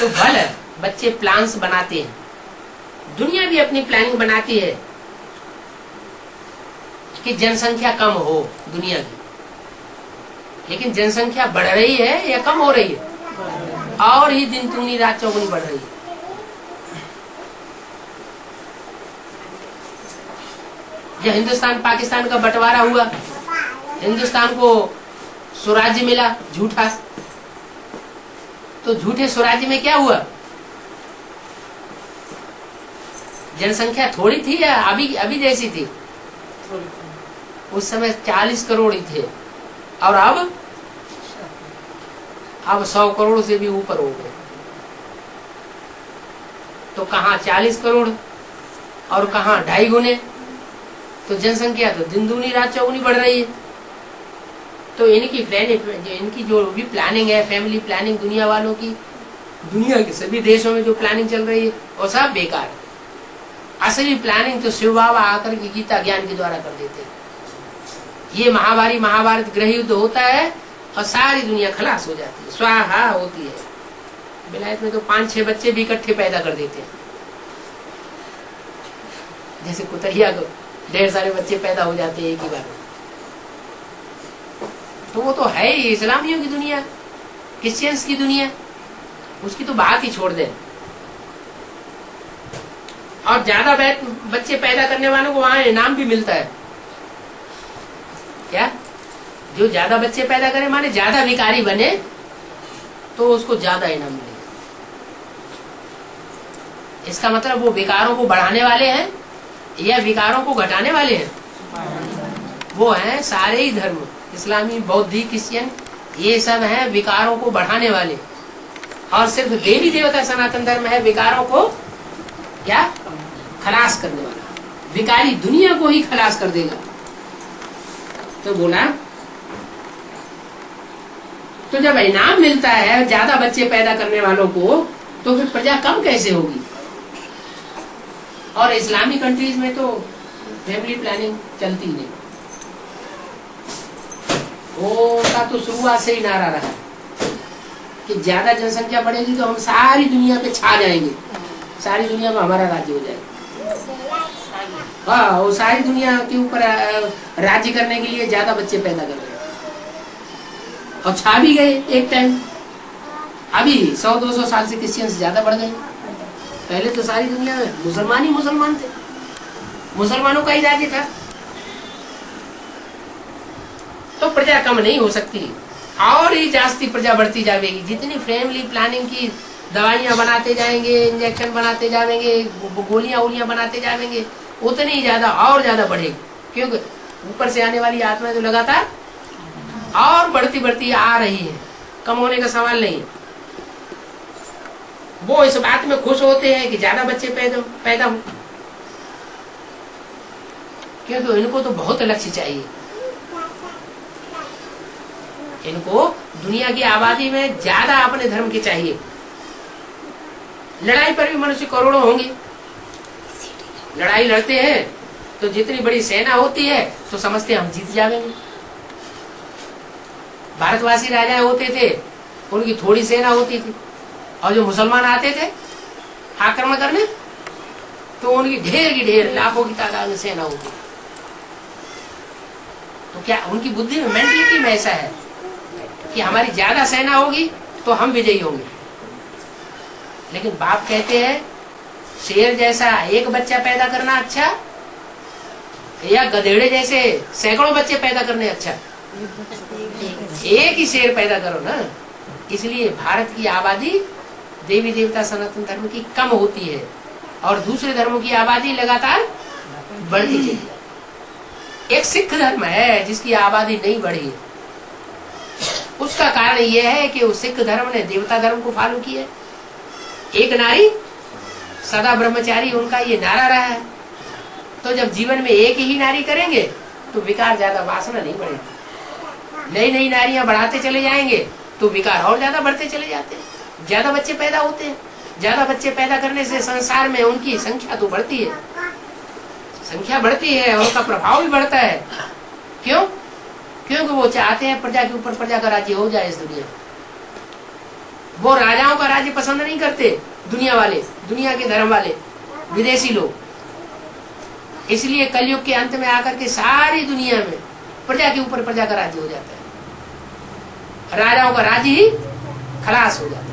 तो भल बच्चे प्लान्स बनाते हैं। दुनिया भी अपनी प्लानिंग बनाती है कि जनसंख्या कम हो दुनिया की। लेकिन जनसंख्या बढ़ रही है या कम हो रही है? और ही दिन तुगनी रात चौगुनी बढ़ रही है। जब हिंदुस्तान पाकिस्तान का बंटवारा हुआ। हिंदुस्तान को स्वराज्य मिला, झूठा तो झूठे स्वराज्य में क्या हुआ? जनसंख्या थोड़ी थी या अभी अभी जैसी थी? उस समय 40 करोड़ ही थे। और अब? अब 100 करोड़ से भी ऊपर हो गए। तो कहा 40 करोड़ और कहा ढाई गुने? तो जनसंख्या तो दिन दूनी रात चौगुनी बढ़ रही है। तो इनकी प्लानिंग इनकी जो भी प्लानिंग है फैमिली प्लानिंग दुनिया वालों की, दुनिया के सभी देशों में जो प्लानिंग चल रही है, वो सब बेकार है। असली प्लानिंग तो शिव बाबा आकर के गीता ज्ञान के द्वारा कर देते हैं। ये महाभारी महाभारत ग्रह युद्ध होता है और सारी दुनिया खलास हो जाती है। स्वाहा होती है। विलायत में तो पाँच छह बच्चे भी इकट्ठे पैदा कर देते हैं। जैसे कुतरिया को ढेर सारे बच्चे पैदा हो जाते हैं एक ही बार में। तो वो तो है ही, इस्लामियों की दुनिया, क्रिश्चियंस की दुनिया, उसकी तो बात ही छोड़ दे। और ज़्यादा बच्चे पैदा करने वालों को वहाँ इनाम भी मिलता है। क्या? जो ज़्यादा बच्चे पैदा करे, माने ज़्यादा विकारी बने तो उसको ज़्यादा इनाम मिले। इसका मतलब वो विकारों को बढ़ाने वाले हैं, या विकारों को घटाने वाले हैं? वो हैं सारे ही धर्म। इस्लामी बौद्धिक क्रिश्चियन, ये सब हैं विकारों को बढ़ाने वाले। और सिर्फ़ देवी देवता सनातन धर्म है, विकारों को क्या? खलास करने वाला। विकारी दुनिया को ही खलास कर देगा। तो बोला तो जब इनाम मिलता है, ज़्यादा बच्चे पैदा करने वालों को तो फिर प्रजा कम कैसे होगी? और इस्लामी कंट्रीज़ में तो फैमिली प्लानिंग चलती नहीं। उनका तो शुरुआत से ही नारा रहा कि ज़्यादा जनसंख्या बढ़ेगी तो हम सारी दुनिया पे छा जाएँगे। सारी दुनिया में हमारा राज्य हो जाएगा। हाँ वो सारी दुनिया के ऊपर राज्य करने के लिए ज़्यादा बच्चे पैदा कर रहे हैं। और छा भी गए एक टाइम अभी सौ, दो सौ साल से क्रिश्चियंस ज़्यादा बढ़ गए। पहले तो सारी दुनिया में मुसलमान ही मुसलमान थे। मुसलमानों का ही राज्य था। तो प्रजा कम नहीं हो सकती। और ही जास्ती प्रजा बढ़ती जाएगी। जितनी फैमिली प्लानिंग की दवाइयाँ बनाते जाएँगे इंजेक्शन बनाते जाएँगे गोलियाँ उलियाँ बनाते जाएँगे, उतनी ही ज़्यादा, और ज़्यादा बढ़ेगी। क्योंकि ऊपर से आने वाली आत्मा तो लगातार और बढ़ती बढ़ती आ रही है। कम होने का सवाल नहीं। वो इस बात में खुश होते हैं कि ज़्यादा बच्चे पैदा पैदा हो। क्योंकि इनको तो बहुत लक्ष्य चाहिए। इनको दुनिया की आबादी में ज़्यादा अपने धर्म के चाहिए। लड़ाई पर भी मनुष्य करोड़ों होंगे। लड़ाई लड़ते हैं तो जितनी बड़ी सेना होती है तो समझते हम जीत जाएँगे। भारतवासी राजा होते थे, उनकी थोड़ी सेना होती थी। और जो मुसलमान आते थे, आक्रमण करने तो उनकी ढेर की ढेर, लाखों की तादाद में सेना होती तो क्या उनकी बुद्धि में मेंटलिटी में ऐसा है? कि हमारी ज़्यादा सेना होगी तो हम विजयी होंगे। लेकिन बाप कहते हैं, शेर जैसा एक बच्चा पैदा करना अच्छा या गधेड़े जैसे सैकड़ों बच्चे पैदा करने अच्छा। एक ही शेर पैदा करो ना। इसलिए भारत की आबादी देवी देवता सनातन धर्म की कम होती है, और दूसरे धर्मों की आबादी लगातार बढ़ती चली एक सिख धर्म है जिसकी आबादी नहीं बढ़ी है। उसका कारण यह है कि उस सिख धर्म ने देवता धर्म को फॉलो किया एक नारी, सदा ब्रह्मचारी, उनका ये नारा रहा है। तो जब जीवन में एक ही नारी करेंगे तो विकार ज़्यादा वासना नहीं बढ़ेगी। नई नई नारियाँ बढ़ाते चले जाएँगे तो विकार और ज़्यादा बढ़ते चले जाते हैं। ज़्यादा बच्चे पैदा होते हैं। ज़्यादा बच्चे पैदा करने से संसार में उनकी संख्या तो बढ़ती है। संख्या बढ़ती है और उनका प्रभाव भी बढ़ता है। क्यों? क्योंकि वो चाहते हैं प्रजा के ऊपर प्रजा का राज्य हो जाए इस दुनिया वो राजाओं का राज्य पसंद नहीं करते, दुनिया वाले, दुनिया के धर्म वाले, विदेशी लोग। इसलिए कलयुग के अंत में आकर के सारी दुनिया में प्रजा के ऊपर प्रजा का राज्य हो जाता है। राजाओं का राज्य ही खलास हो जाता है।